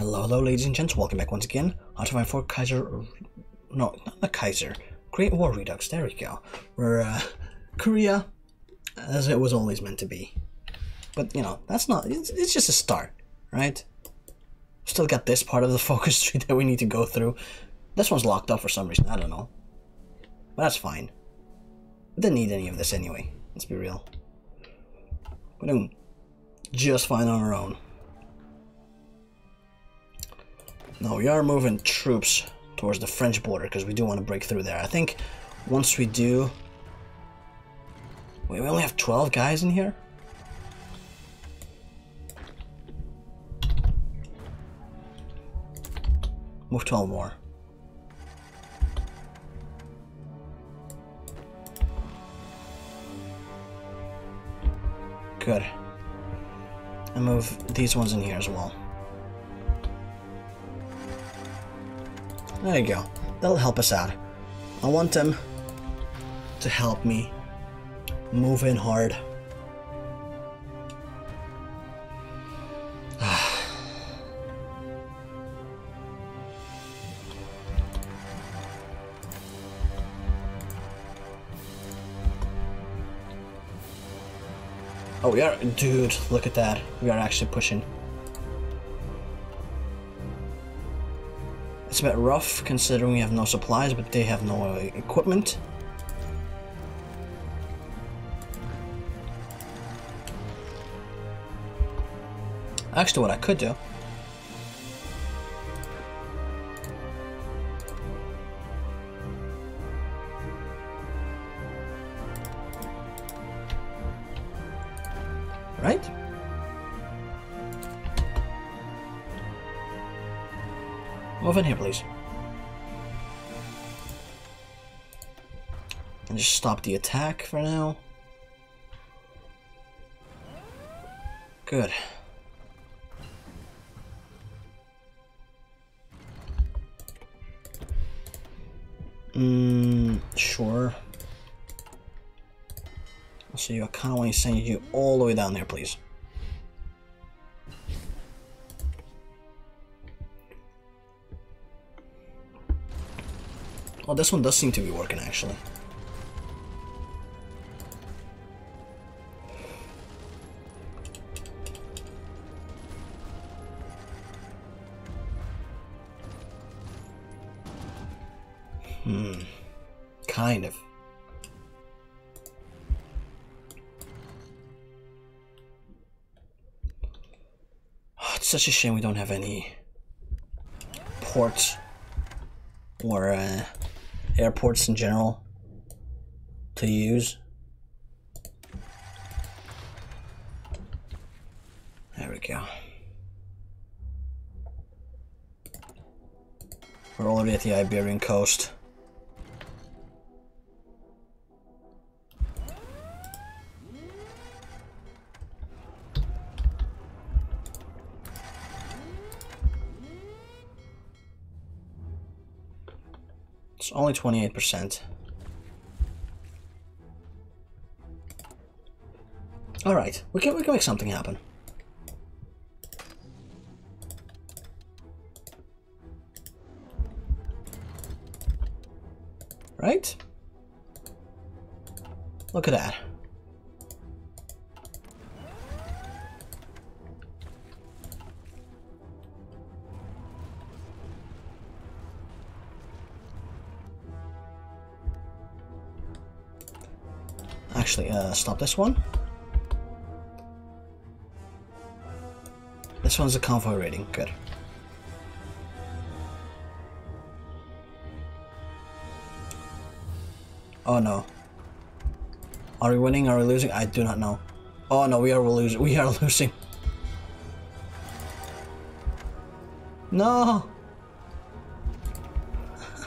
Hello, hello, ladies and gents. Welcome back once again. How to find for Kaiser. No, not the Kaiser. Great War Redux. There we go. We're uh, Korea, as it was always meant to be. But you know, that's not. It's, it's just a start, right? Still got this part of the focus tree that we need to go through. This one's locked up for some reason. I don't know. But that's fine. We didn't need any of this anyway. Let's be real. We're doing just fine on our own. Now we are moving troops towards the French border because we do want to break through there. I think once we do... Wait, we only have 12 guys in here? Move 12 more. Good. And move these ones in here as well. There you go. That'll help us out. I want them to help me move in hard. Oh, we are. Dude, look at that. We are actually pushing. It's a bit rough considering we have no supplies, but they have no uh, equipment. Actually, what I could do just stop the attack for now. Good. Mmm, sure. So you, I kind of want to send you all the way down there, please. Oh, this one does seem to be working, actually. Kind of. Oh, it's such a shame we don't have any ports or uh, airports in general to use. There we go. We're already at the Iberian coast. Only 28%. Alright, we can, we can make something happen. Right? Look at that. Actually, uh, stop this one. This one's a convoy raiding. Good. Oh no. Are we winning? Are we losing? I do not know. Oh no, we are losing. We are losing. No.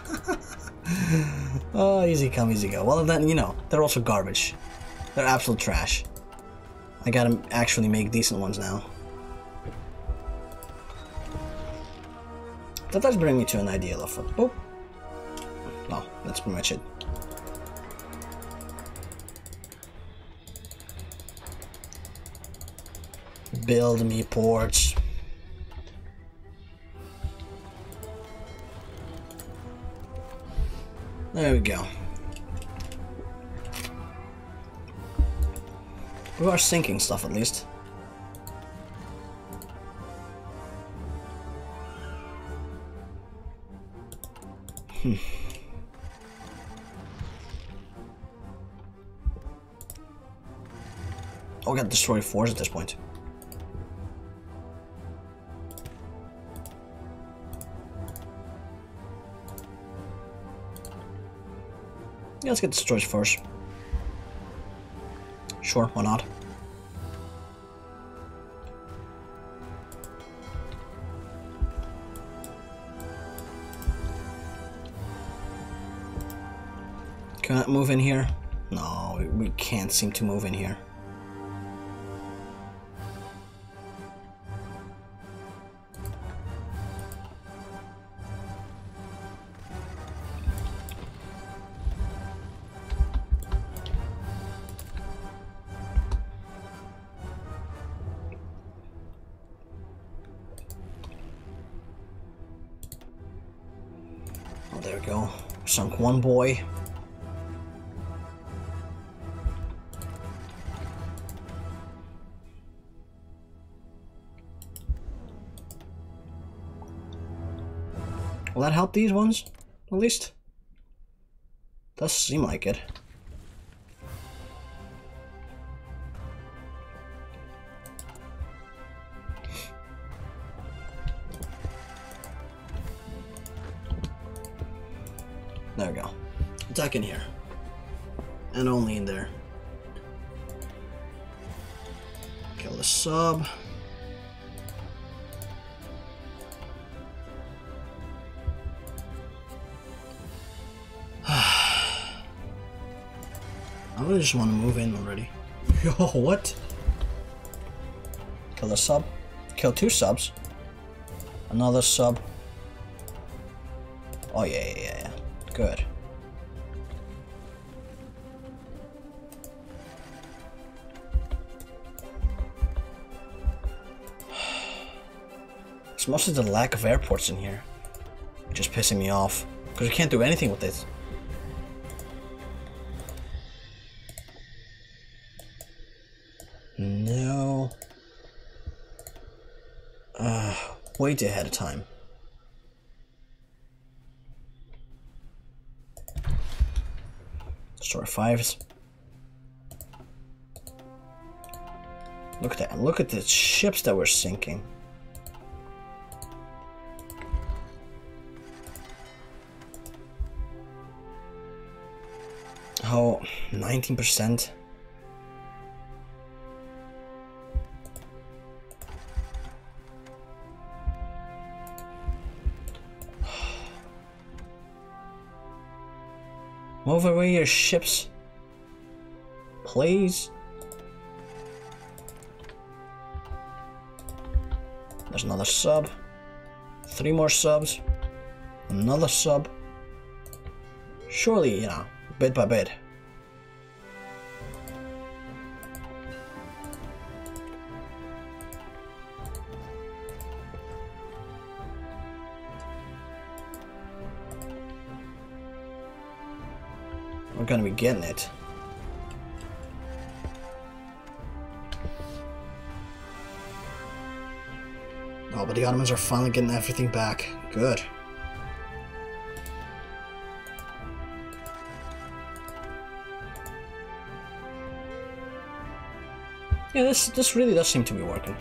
oh, easy come, easy go. Well, then, you know, they're also garbage. They're absolute trash. I gotta actually make decent ones now. That does bring me to an ideal. of it. Oh. No, that's pretty much it. Build me ports. There we go. We are sinking stuff at least. Hmm. We got destroy fours at this point. Yeah, let's get destroyed first. Sure, why not? Can I move in here? No, we can't seem to move in here. Boy. Will that help these ones? At least? Does seem like it. Attack in here. And only in there. Kill the sub. I really just want to move in already. Yo, what? Kill the sub. Kill two subs. Another sub. Oh, yeah, yeah, yeah. Good. It's mostly the lack of airports in here. Just pissing me off. Because we can't do anything with this. No. Uh, way too ahead of time. Store fives. Look at that. Look at the ships that we're sinking. 19%. Move away your ships. Please. There's another sub. Three more subs. Another sub. Surely, you know, bit by bit. Getting it. Oh, but the Ottomans are finally getting everything back. Good. Yeah, this this really does seem to be working.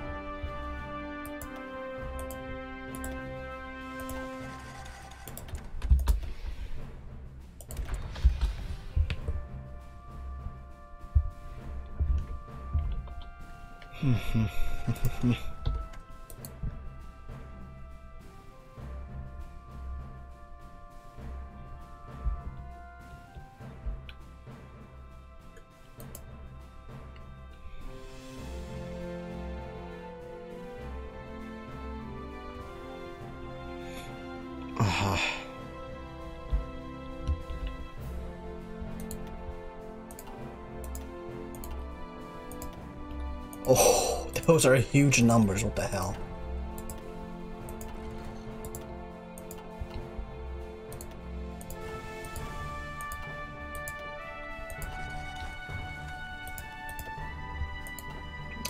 Those are huge numbers, what the hell.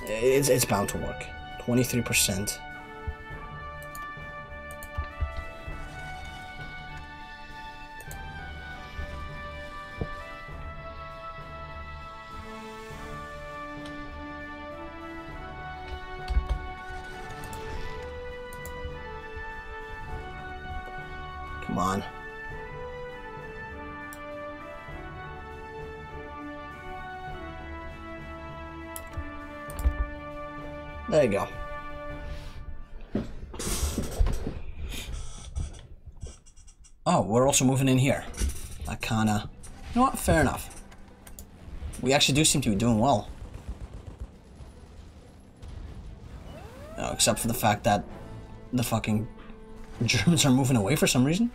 It's, it's bound to work. 23%. There you go. Oh, we're also moving in here. That kinda... You know what? Fair enough. We actually do seem to be doing well. Oh, except for the fact that the fucking Germans are moving away for some reason.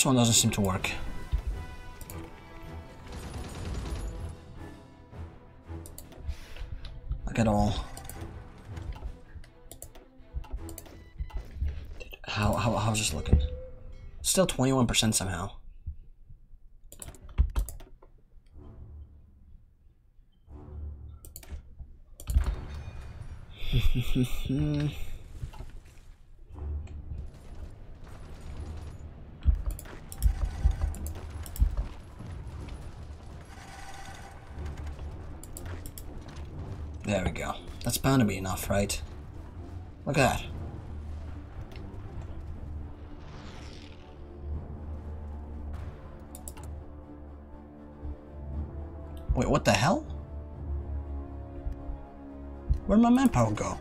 This one doesn't seem to work. Like at all. How, how, how's this looking? Still 21% somehow. There we go. That's to be enough, right? Look at that. Wait, what the hell? Where'd my manpower go?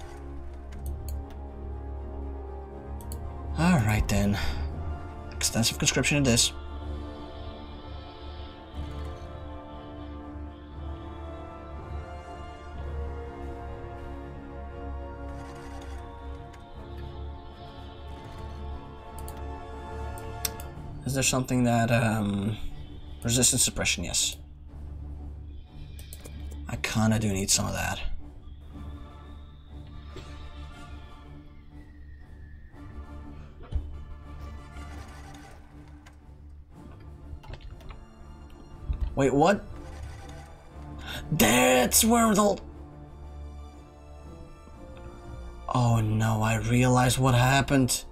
Alright then. Extensive conscription it is. There something that, um... Resistance suppression, yes. I kinda do need some of that. Wait, what? That's where the... Oh no, I realized what happened.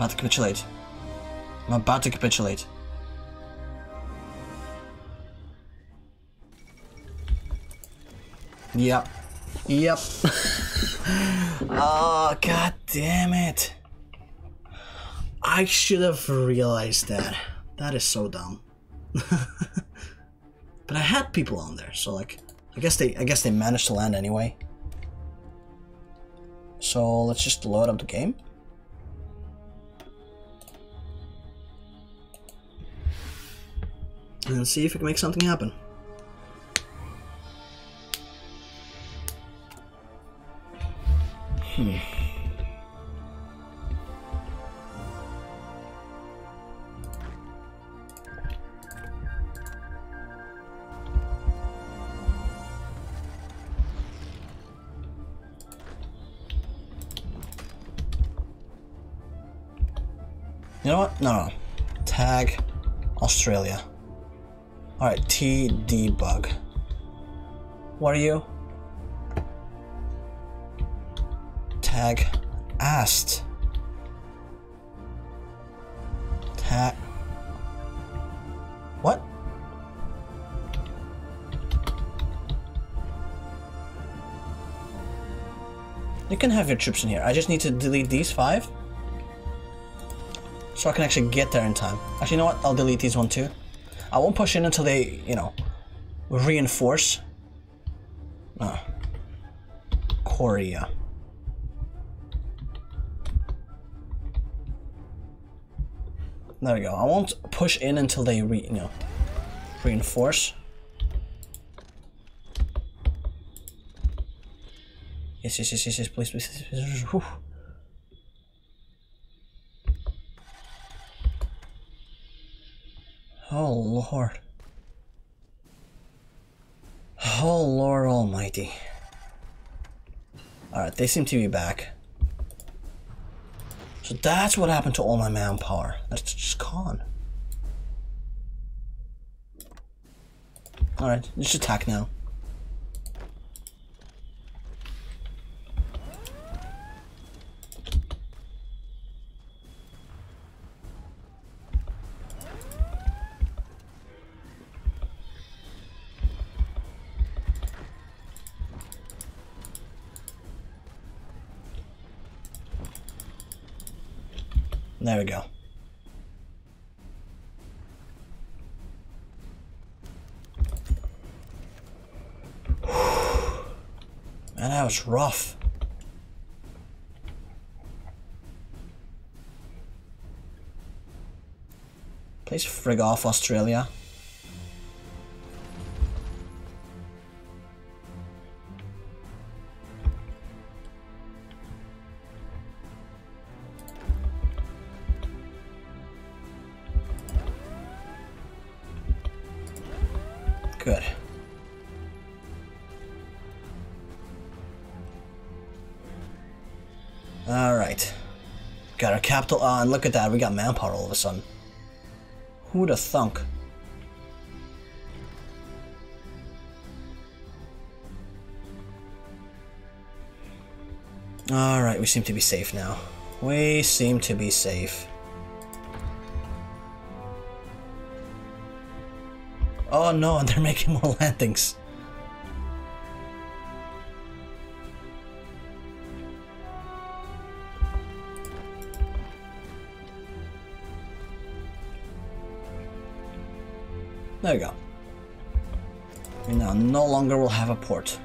About to capitulate. I'm about to capitulate. Yep. Yep. oh, god damn it. I should have realized that. That is so dumb. but I had people on there, so like I guess they I guess they managed to land anyway. So let's just load up the game. And see if we can make something happen. Hmm. You know what? No, no. Tag Australia. Alright, T debug. What are you? Tag AST. Ta- what? You can have your troops in here. I just need to delete these five. So I can actually get there in time. Actually, you know what? I'll delete these one too. I won't push in until they, you know, reinforce. Uh, Korea. There we go. I won't push in until they re, you know, reinforce. Yes, yes, yes, yes, yes, please, please, please. Whew. Oh, Lord. Oh, Lord Almighty. Alright, they seem to be back. So that's what happened to all my manpower. That's just gone. Alright, just attack now. There we go. Man, that was rough. Please frig off, Australia. Capital uh, on. Look at that. We got manpower all of a sudden. Who'da thunk? Alright, we seem to be safe now. We seem to be safe. Oh no, they're making more landings. There we go. We now no longer will have a port.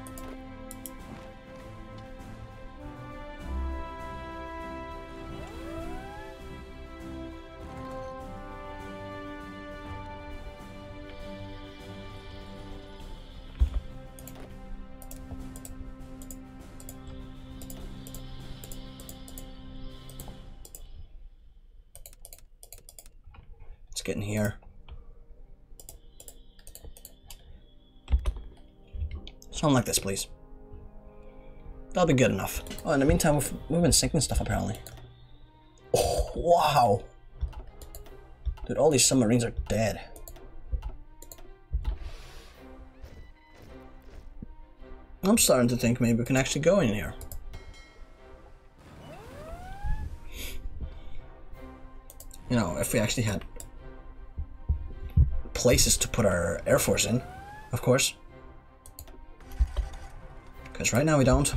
Something like this, please. That'll be good enough. Oh, in the meantime, we've, we've been sinking stuff, apparently. Oh, wow! Dude, all these submarines are dead. I'm starting to think maybe we can actually go in here. You know, if we actually had places to put our Air Force in, of course. Because right now we don't.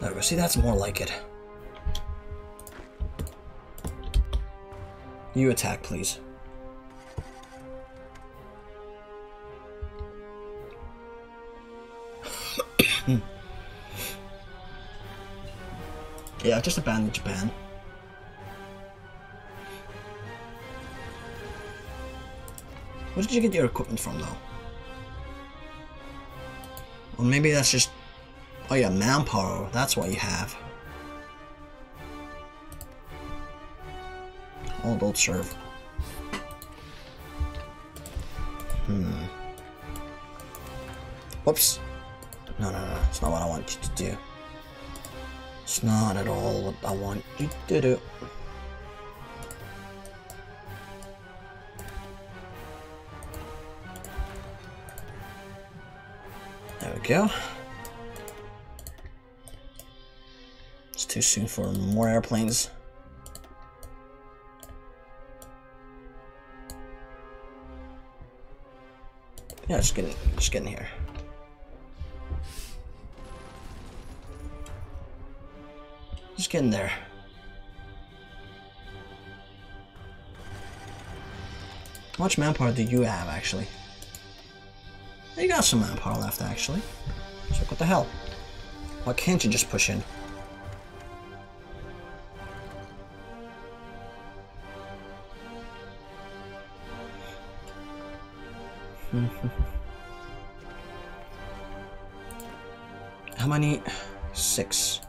There we. See, that's more like it. You attack, please. Yeah, just abandon Japan. Where did you get your equipment from, though? Well, maybe that's just... Oh yeah, manpower. That's what you have. All don't serve. Hmm. Whoops. No, no, no. That's not what I want you to do. That's not at all what I want you to do. There we go. It's too soon for more airplanes. Yeah, just getting just getting here. Just getting there. How much manpower do you have, actually? You got some manpower left, actually. So what the hell? Why can't you just push in? How many? Six.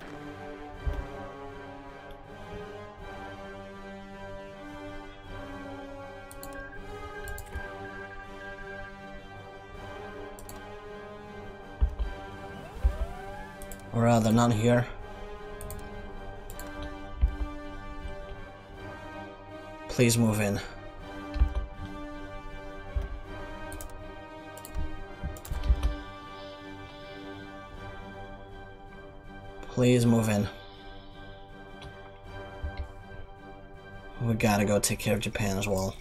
Or rather, none here. Please move in. Please move in. We gotta go take care of Japan as well.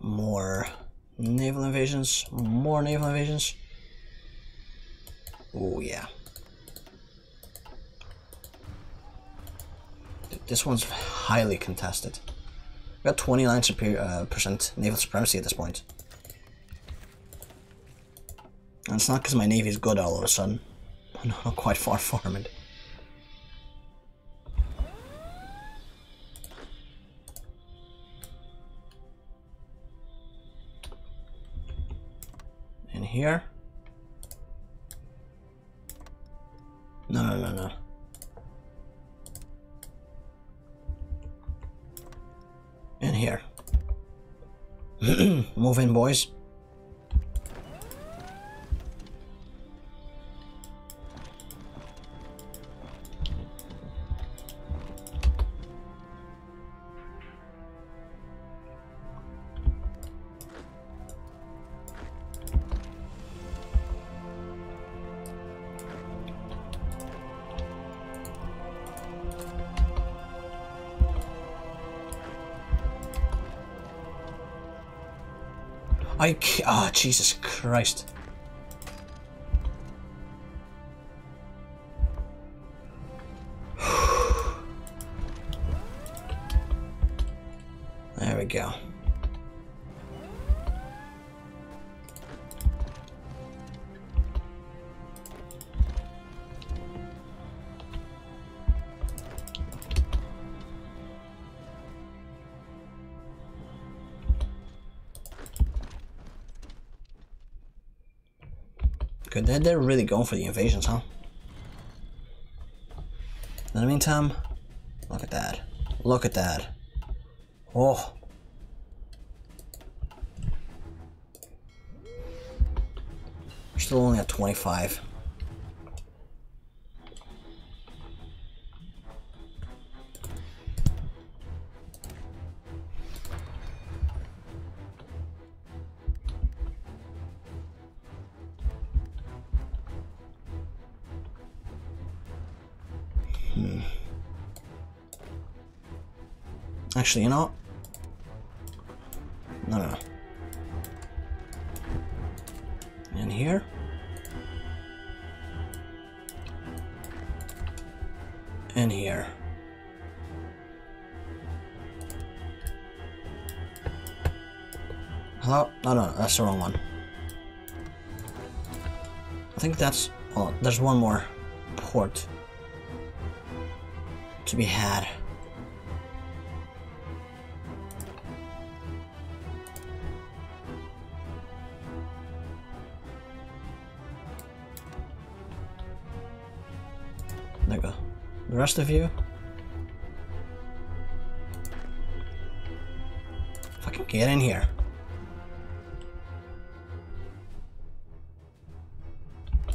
More naval invasions, more naval invasions. Oh yeah. This one's highly contested. We got 29 superior, uh, percent naval supremacy at this point. And it's not because my navy is good all of a sudden. I'm not quite far from it. Here. No, no, no, no. In here. Move in, boys. I ah oh, Jesus Christ. They're really going for the invasions, huh? In the meantime, look at that. Look at that. Oh. We're still only at 25. Hmm. Actually, you know No, no. In here? In here. Hello? No, no, that's the wrong one. I think that's... Oh, there's one more port to be had. There go. The rest of you. Fucking get in here.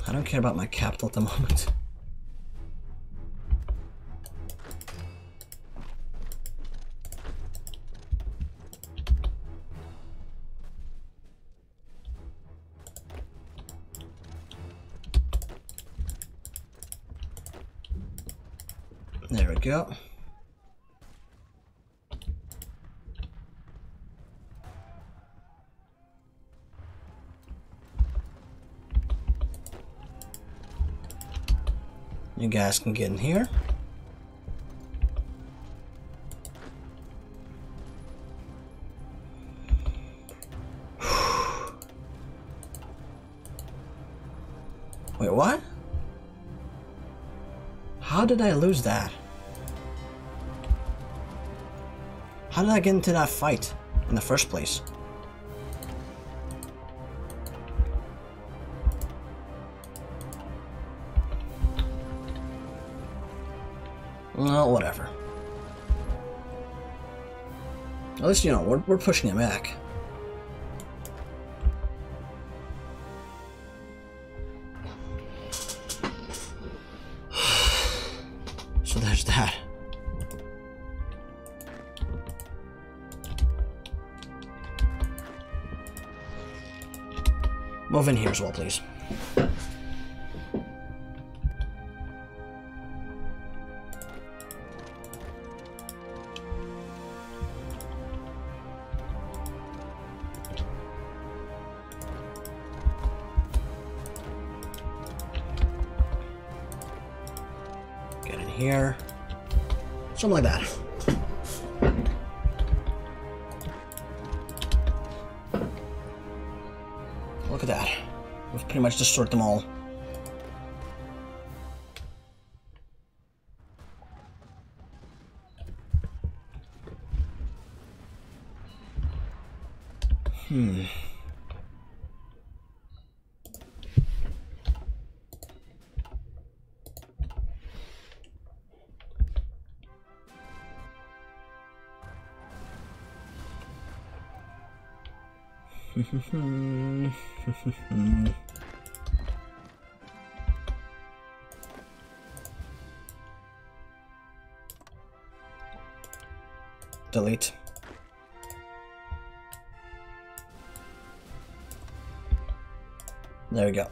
I don't care about my capital at the moment. There we go. You guys can get in here. Wait, what? How did I lose that? How did I get into that fight in the first place? Well, whatever. At least, you know, we're, we're pushing it back. Well, please. Get in here. Something like that. Much destroyed them all. Hmm. Hmm. Delete. There we go.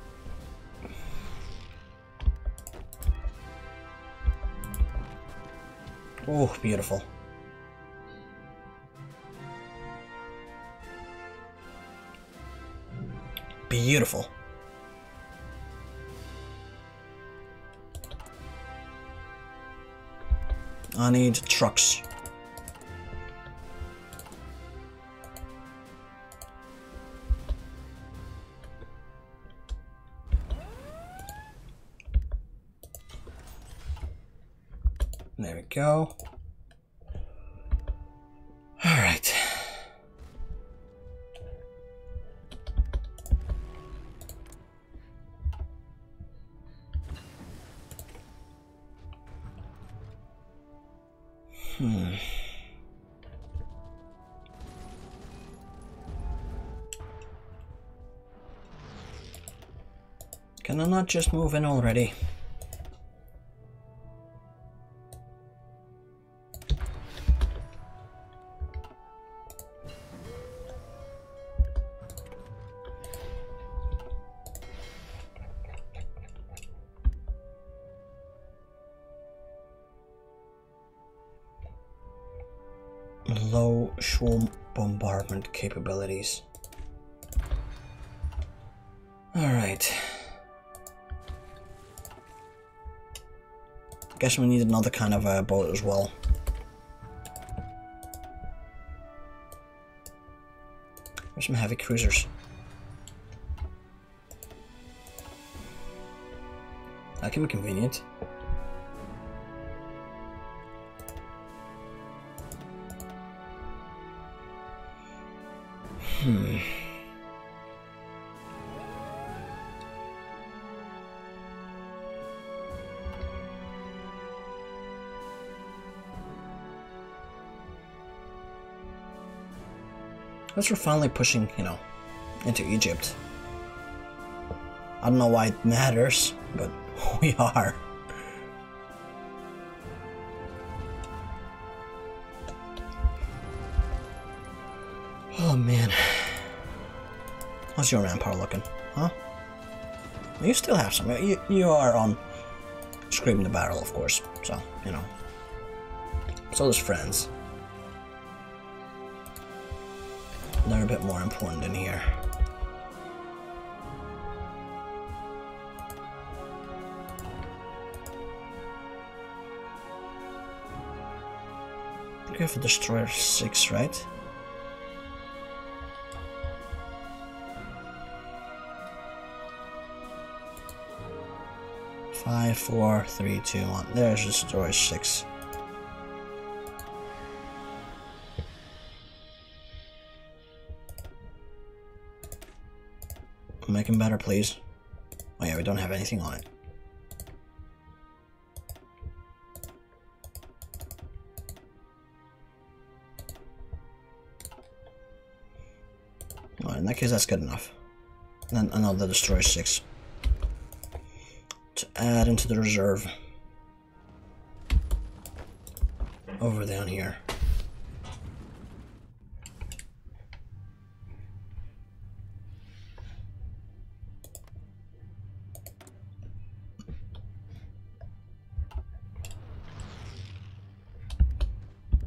Oh, beautiful. Beautiful. I need trucks. Go. All right. Hmm. Can I not just move in already? Low shore bombardment capabilities. Alright. Guess we need another kind of uh, boat as well. There's some heavy cruisers. That can be convenient. We're finally pushing, you know, into Egypt. I don't know why it matters, but we are. Oh man. How's your manpower looking? Huh? You still have some. You, you are on scraping the barrel, of course. So, you know. So does France. They're a bit more important in here. Okay, for destroyer 6, right? Five, four, three, two, one. There's a destroyer 6. Make him better, please. Oh yeah, we don't have anything on it. Well, in that case, that's good enough. then another destroy six to add into the reserve over down here.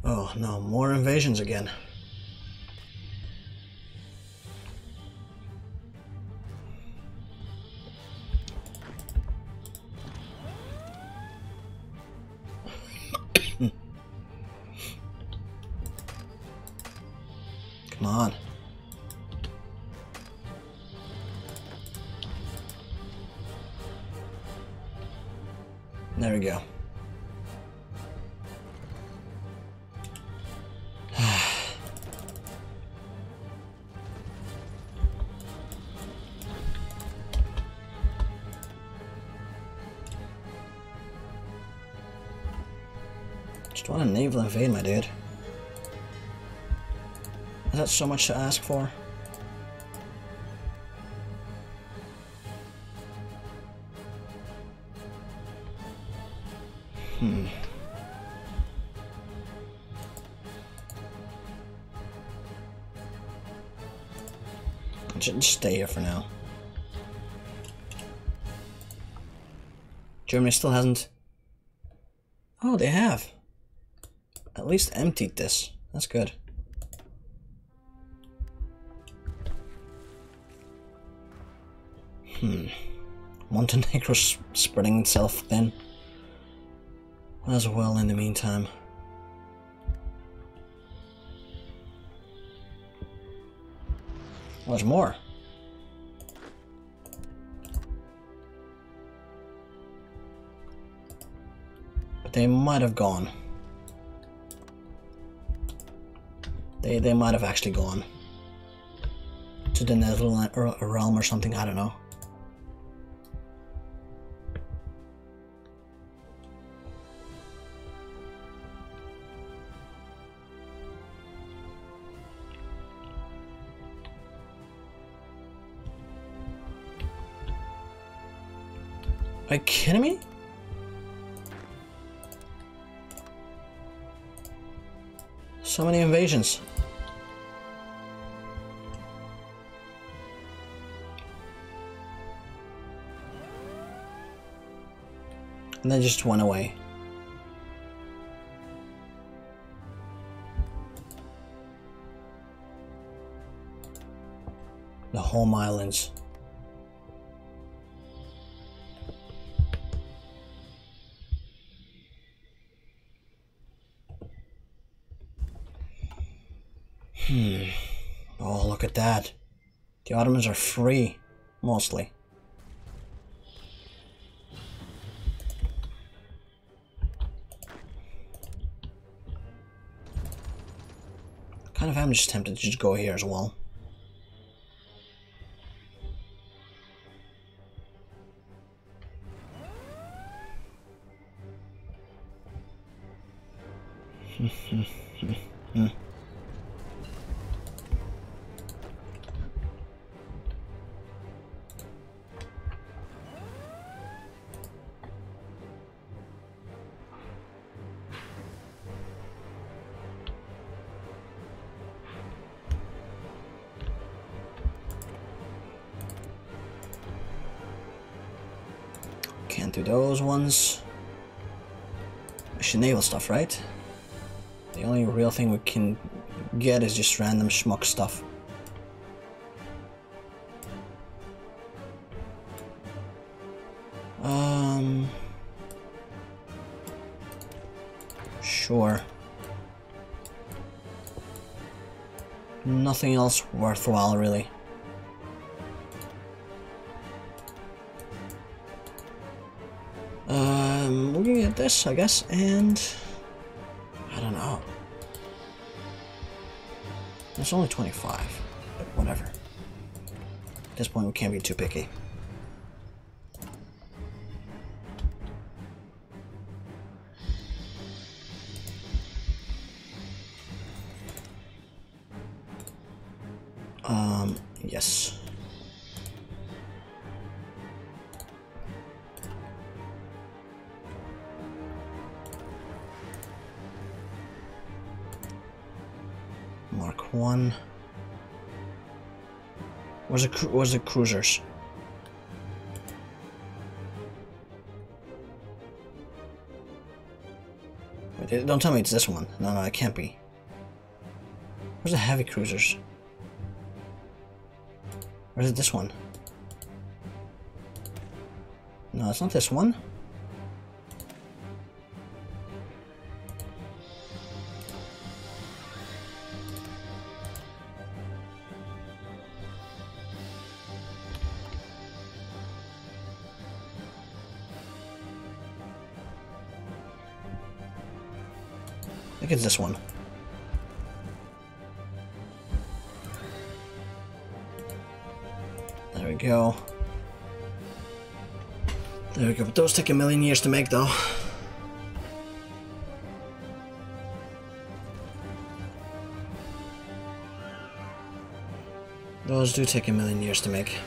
Oh no, more invasions again. Naval my dude. Is that so much to ask for? Hmm. I should stay here for now. Germany still hasn't... Oh, they have. Least emptied this. That's good. Hmm. Montenegro's spreading itself thin. As well in the meantime. There's more. But they might have gone. They, they might have actually gone. To the Netherlands or realm or something, I don't know. Are you kidding me? So many invasions. And then just went away. The home islands. That. The Ottomans are free, mostly. Kind of I'm just tempted to just go here as well. Right? The only real thing we can get is just random schmuck stuff. Um... Sure. Nothing else worthwhile, really. Um, we're gonna get this, I guess, and... It's only 25, but whatever. At this point, we can't be too picky. Cruisers? Don't tell me it's this one. No, no, it can't be. Where's the heavy cruisers? Is it this one? No, it's not this one. I think it's this one. There we go. There we go. But those take a million years to make, though. Those do take a million years to make.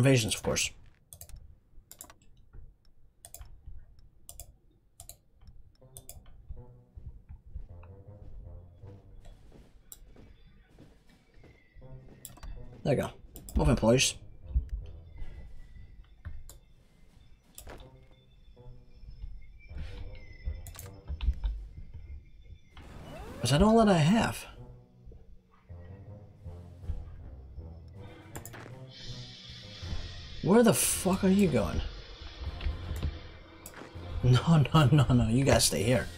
Invasions, of course. There you go. Moving employees. Is that all that I have? Where the fuck are you going? No, no, no, no. You gotta stay here.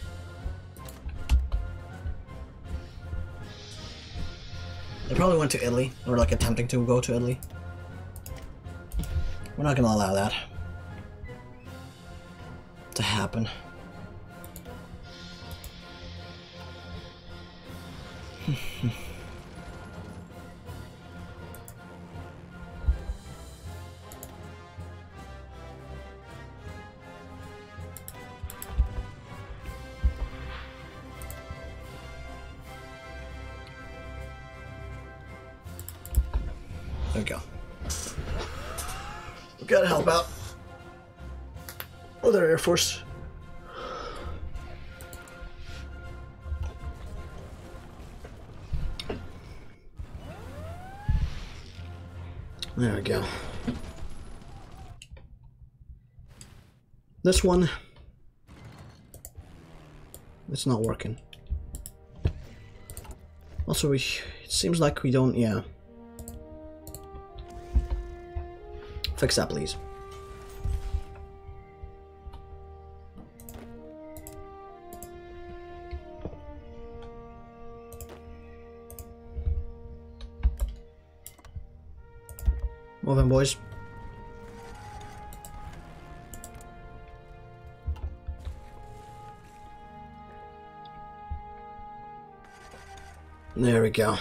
They probably went to Italy, or like attempting to go to Italy. We're not gonna allow that to happen. Force. There we go. This one, it's not working. Also, we, it seems like we don't, yeah. Fix that, please. Moving, boys. There we go.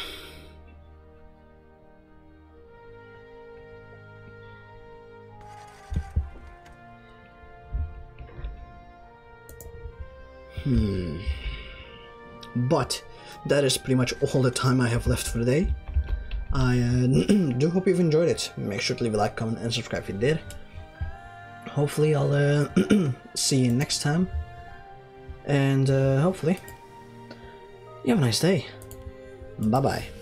Hmm. But that is pretty much all the time I have left for the day. I uh, do hope you've enjoyed it. Make sure to leave a like, comment, and subscribe if you did. Hopefully, I'll uh, see you next time. And uh, hopefully, you have a nice day. Bye bye.